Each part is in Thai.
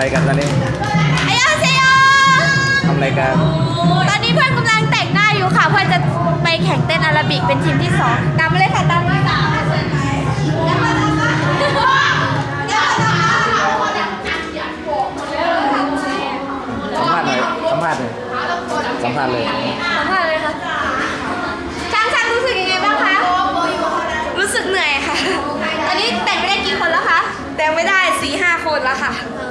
อะไรกันตอนนี้ไอ้ยาเซโยทำอะไรกันตอนนี้เพื่อนกำลังแต่งหน้าอยู่ค่ะ เพื่อนจะไปแข่งเต้นอาราบิกเป็นทีมที่สองตามมาเลยค่ะตามมาตามมาเชิญแล้วมาตามมาแล้วมาตามมาสัมภาษณ์หน่อยสัมภาษณ์หน่อยสัมภาษณ์เลยสัมภาษณ์เลยค่ะช่างช่างรู้สึกยังไงบ้างคะรู้สึกเหนื่อยค่ะตอนนี้แต่งไปได้กี่คน แล้วคะแต่งไปได้สี่ห้าคนแล้วค่ะ อ๋อ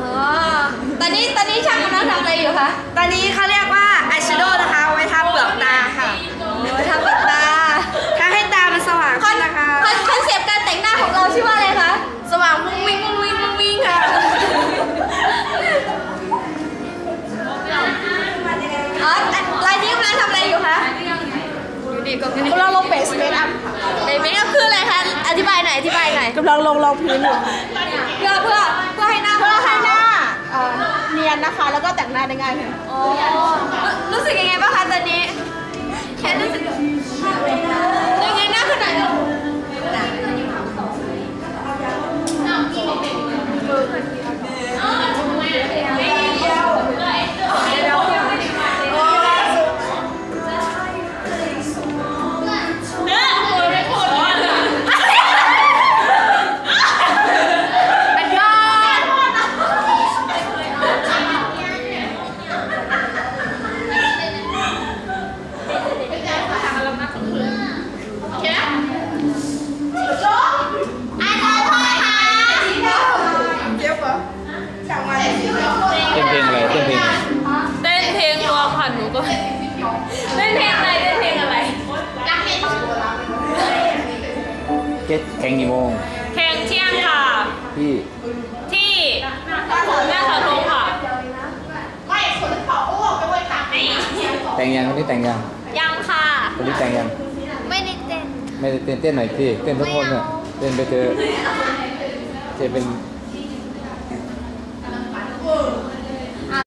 ตอนนี้ตอนนี้ช่างกำลังทำอะไรอยู่คะ ตอนนี้เขาเรียกว่า eye shadow นะคะเอาไว้ทาเปลือกตาค่ะโอ้ทำปิดตาทาให้ตามันสว่างคอขึ้นนะคะ คอน concept การแต่งหน้าของเราชื่อว่าอะไรคะ สว่างมุ้งมิ้งมุ้งมิ้งมุ้งมิ้งค่ะ อ๋อรายนี้กำลังทำอะไรอยู่คะกำลังลง base makeup เบบี้ก็คืออะไรคะ อธิบายหน่อยอธิบายหน่อย กำลังลงรองพื้นอยู่เพื่อนะคะ แล้วก็แต่งหน้าได้ง่ายค่ะอ๋อ เต้นเพลงอะไรเต้นเพลงรวมค่ะหนูก็เต้นเพลงอะไรเต้นเพลงอะไร เก็ตแข่งกี่โมงเพลงเที่ยงค่ะ พี่ที่หน้าเสาธงค่ะ แต่งยังคนนี้แต่งยังยังค่ะ คนนี้แต่งยังไม่ได้เต้นไม่ได้เต้นเต้นหน่อยพี่เต้นทุกคนเนี่ยเต้นไปเจอเต้นเป็น